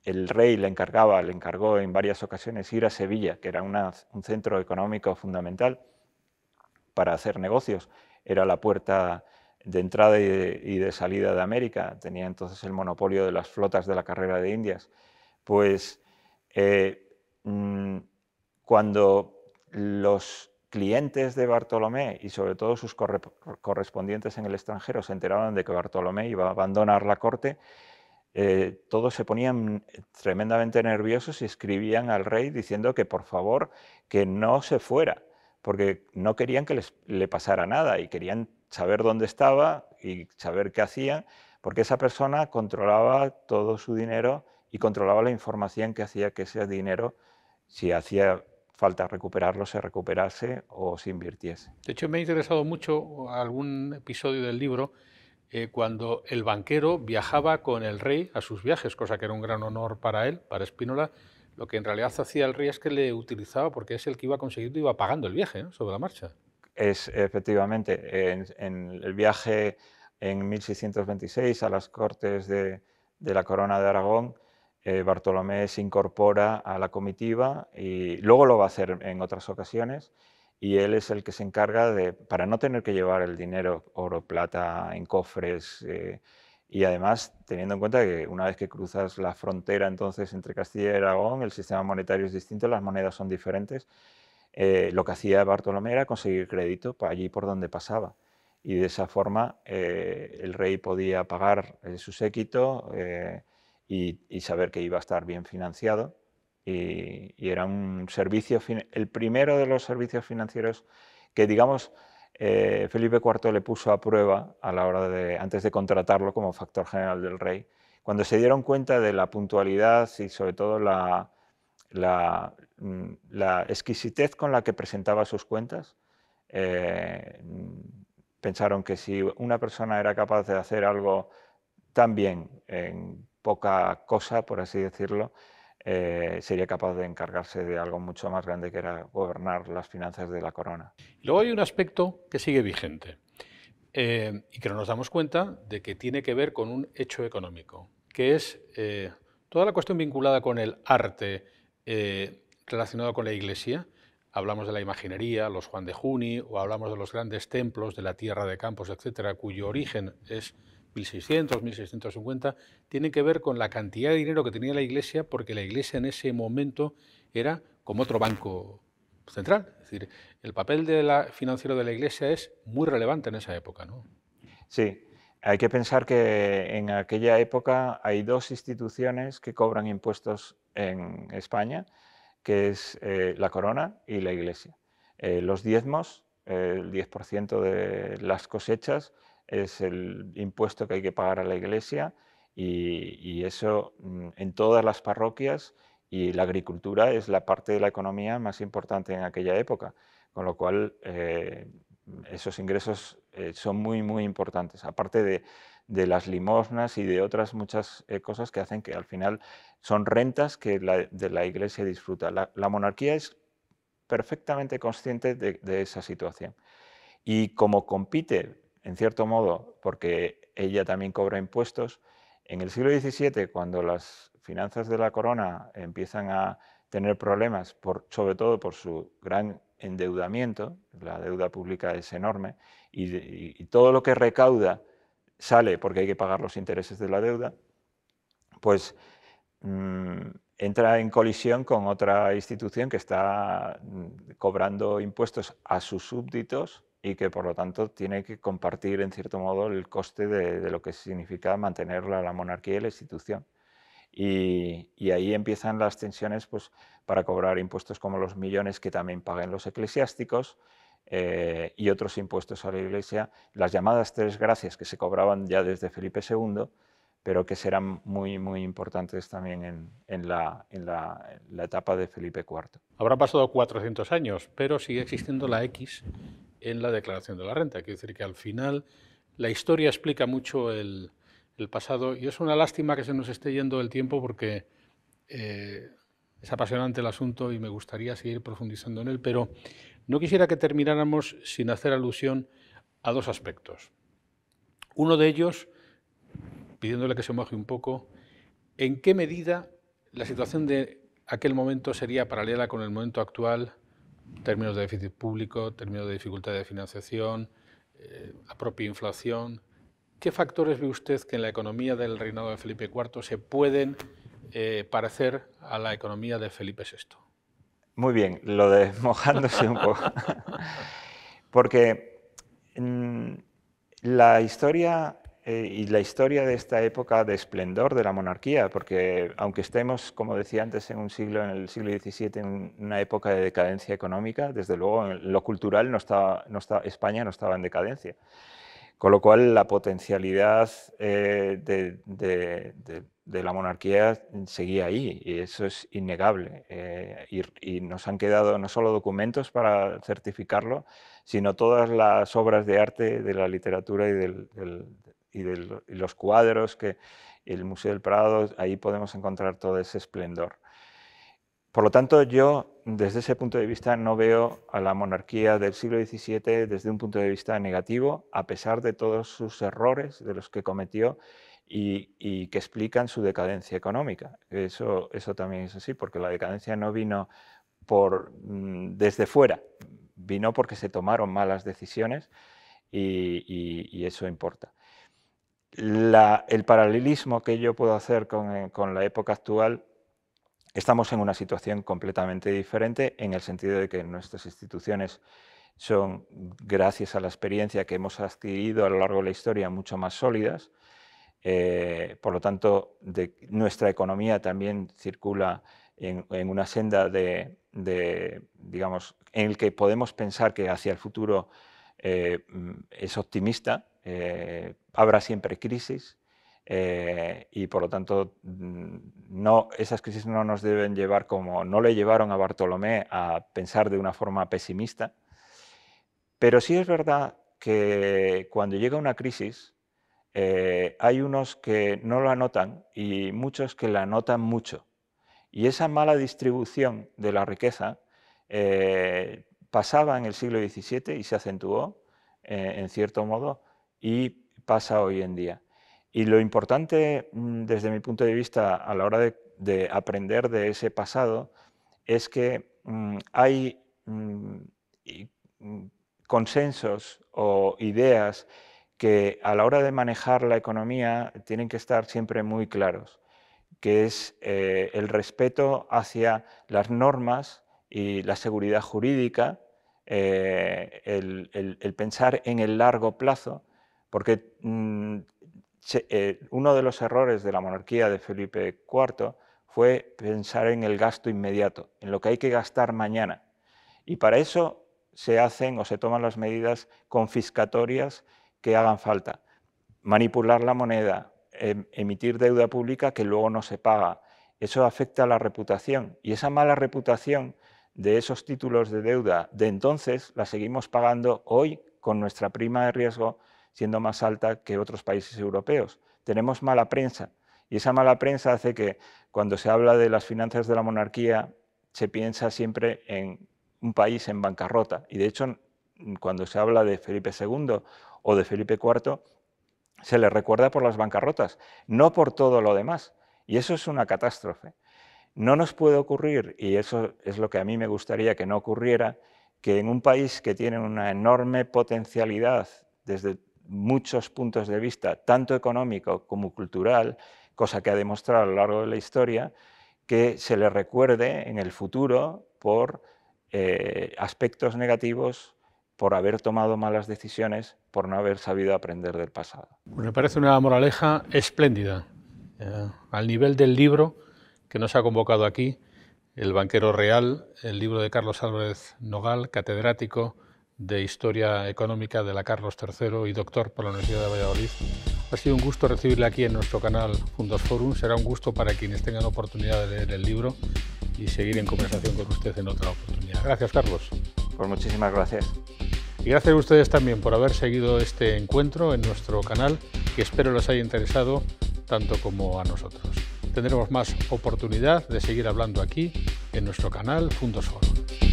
el rey le encargaba, le encargó en varias ocasiones ir a Sevilla, que era un centro económico fundamental para hacer negocios, era la puerta de entrada y de, salida de América, tenía entonces el monopolio de las flotas de la carrera de Indias, pues eh, mm, cuando los clientes de Bartolomé y sobre todo sus correspondientes en el extranjero se enteraban de que Bartolomé iba a abandonar la corte, eh, todos se ponían tremendamente nerviosos y escribían al rey diciendo que por favor que no se fuera, porque no querían que les, le pasara nada y querían saber dónde estaba y saber qué hacía, porque esa persona controlaba todo su dinero y controlaba la información que hacía que ese dinero, si hacía falta recuperarlo, se recuperase o se invirtiese. De hecho, me ha interesado mucho algún episodio del libro eh, cuando el banquero viajaba con el rey a sus viajes, cosa que era un gran honor para él, para Espínola. Lo que en realidad hacía el rey es que le utilizaba porque es el que iba consiguiendo, iba pagando el viaje sobre la marcha. Es efectivamente, en, el viaje en 1626 a las Cortes de, de la Corona de Aragón, eh, Bartolomé se incorpora a la comitiva y luego lo va a hacer en otras ocasiones y él es el que se encarga de, para no tener que llevar el dinero, oro, plata en cofres eh, y además teniendo en cuenta que una vez que cruzas la frontera entonces entre Castilla y Aragón, el sistema monetario es distinto, las monedas son diferentes, eh, lo que hacía Bartolomé era conseguir crédito para allí por donde pasaba y de esa forma el rey podía pagar su séquito y, saber que iba a estar bien financiado. Y, era un servicio, el primero de los servicios financieros que, digamos, eh, Felipe IV le puso a prueba a la hora de, antes de contratarlo como factor general del rey, cuando se dieron cuenta de la puntualidad y sobre todo la, la, mm, exquisitez con la que presentaba sus cuentas, eh, pensaron que si una persona era capaz de hacer algo tan bien en poca cosa, por así decirlo, eh, sería capaz de encargarse de algo mucho más grande que era gobernar las finanzas de la corona. Luego hay un aspecto que sigue vigente. eh, y que no nos damos cuenta de que tiene que ver con un hecho económico, que es eh, toda la cuestión vinculada con el arte relacionado con la iglesia. Hablamos de la imaginería, los Juan de Juni, o hablamos de los grandes templos de la tierra de Campos, etcétera, cuyo origen es 1600, 1650, tienen que ver con la cantidad de dinero que tenía la iglesia, porque la iglesia en ese momento era como otro banco central. Es decir, el papel de la, financiero de la Iglesia es muy relevante en esa época. ¿no? Sí, hay que pensar que en aquella época hay dos instituciones que cobran impuestos en España, que es eh, la corona y la Iglesia. Eh, los diezmos, el 10% de las cosechas, es el impuesto que hay que pagar a la Iglesia y, eso mm, en todas las parroquias y la agricultura es la parte de la economía más importante en aquella época, con lo cual eh, esos ingresos eh, son muy, muy importantes, aparte de, las limosnas y de otras muchas eh, cosas que hacen que al final son rentas que la, de la Iglesia disfruta. La, monarquía es perfectamente consciente de, de esa situación y como compite, en cierto modo, porque ella también cobra impuestos, en el siglo XVII, cuando las finanzas de la corona empiezan a tener problemas, sobre todo por su gran endeudamiento, la deuda pública es enorme, y, todo lo que recauda sale porque hay que pagar los intereses de la deuda, pues mm, entra en colisión con otra institución que está mm, cobrando impuestos a sus súbditos y que por lo tanto tiene que compartir en cierto modo el coste de, lo que significa mantener la monarquía y la institución. Y, ahí empiezan las tensiones pues, para cobrar impuestos como los millones que también paguen los eclesiásticos eh, y otros impuestos a la Iglesia, las llamadas tres gracias que se cobraban ya desde Felipe II, pero que serán muy, muy importantes también en, la, en la, etapa de Felipe IV. Habrán pasado 400 años, pero sigue existiendo la X en la declaración de la renta. Quiere decir que al final la historia explica mucho el, pasado. Y es una lástima que se nos esté yendo el tiempo porque eh, es apasionante el asunto y me gustaría seguir profundizando en él, pero no quisiera que termináramos sin hacer alusión a dos aspectos. Uno de ellos, pidiéndole que se moje un poco, ¿en qué medida la situación de aquel momento sería paralela con el momento actual, términos de déficit público, términos de dificultad de financiación, eh, propia inflación, ¿Qué factores ve usted que en la economía del reinado de Felipe IV se pueden eh, parecer a la economía de Felipe VI? Muy bien, lo de mojándose un poco. Porque mm, la historia eh, y la historia de esta época de esplendor de la monarquía, porque aunque estemos, como decía antes, en un siglo, en el siglo XVII, en una época de decadencia económica, desde luego en lo cultural no estaba, no estaba, España no estaba en decadencia. Con lo cual, la potencialidad eh, de, la monarquía seguía ahí, y eso es innegable. Eh, y, nos han quedado no solo documentos para certificarlo, sino todas las obras de arte, de la literatura y, y los cuadros que el Museo del Prado, ahí podemos encontrar todo ese esplendor. Por lo tanto, yo desde ese punto de vista no veo a la monarquía del siglo XVII desde un punto de vista negativo, a pesar de todos sus errores de los que cometió y, que explican su decadencia económica. Eso, eso también es así, porque la decadencia no vino por, mm, desde fuera, vino porque se tomaron malas decisiones y, eso importa. El paralelismo que yo puedo hacer con, con la época actual Estamos en una situación completamente diferente en el sentido de que nuestras instituciones son, gracias a la experiencia que hemos adquirido a lo largo de la historia, mucho más sólidas. Eh, por lo tanto, nuestra economía también circula en, una senda de, digamos, en el que podemos pensar que hacia el futuro eh, es optimista. Eh, habrá siempre crisis, eh, y por lo tanto mm, no, esas crisis no nos deben llevar como no le llevaron a Bartolomé a pensar de una forma pesimista, pero sí es verdad que cuando llega una crisis eh, hay unos que no la notan y muchos que la notan mucho. Y esa mala distribución de la riqueza pasaba en el siglo XVII y se acentuó, en cierto modo, y pasa hoy en día. Y lo importante mm, desde mi punto de vista a la hora de, aprender de ese pasado es que mm, hay mm, consensos o ideas que a la hora de manejar la economía tienen que estar siempre muy claros, que es eh, el respeto hacia las normas y la seguridad jurídica, eh, el, pensar en el largo plazo, porque mm, eh, uno de los errores de la monarquía de Felipe IV fue pensar en el gasto inmediato, en lo que hay que gastar mañana. Y para eso se hacen o se toman las medidas confiscatorias que hagan falta. Manipular la moneda, em, emitir deuda pública que luego no se paga. Eso afecta a la reputación y esa mala reputación de esos títulos de deuda de entonces la seguimos pagando hoy con nuestra prima de riesgo siendo más alta que otros países europeos. Tenemos mala prensa y esa mala prensa hace que cuando se habla de las finanzas de la monarquía se piensa siempre en un país en bancarrota y de hecho cuando se habla de Felipe II o de Felipe IV, se le recuerda por las bancarrotas, no por todo lo demás. Y eso es una catástrofe. No nos puede ocurrir, y eso es lo que a mí me gustaría que no ocurriera, que en un país que tiene una enorme potencialidad desde muchos puntos de vista, tanto económico como cultural, cosa que ha demostrado a lo largo de la historia, que se le recuerde en el futuro por eh, aspectos negativos por haber tomado malas decisiones, por no haber sabido aprender del pasado. me parece una moraleja espléndida, eh, al nivel del libro que nos ha convocado aquí, El banquero real, el libro de Carlos Álvarez Nogal, catedrático de Historia Económica de la Carlos III y doctor por la Universidad de Valladolid. Ha sido un gusto recibirle aquí en nuestro canal Fundos Forum. Será un gusto para quienes tengan oportunidad de leer el libro y seguir en conversación con usted en otra oportunidad. Gracias, Carlos. Pues muchísimas gracias. Y gracias a ustedes también por haber seguido este encuentro en nuestro canal, que espero les haya interesado tanto como a nosotros. Tendremos más oportunidad de seguir hablando aquí en nuestro canal Fundos Forum.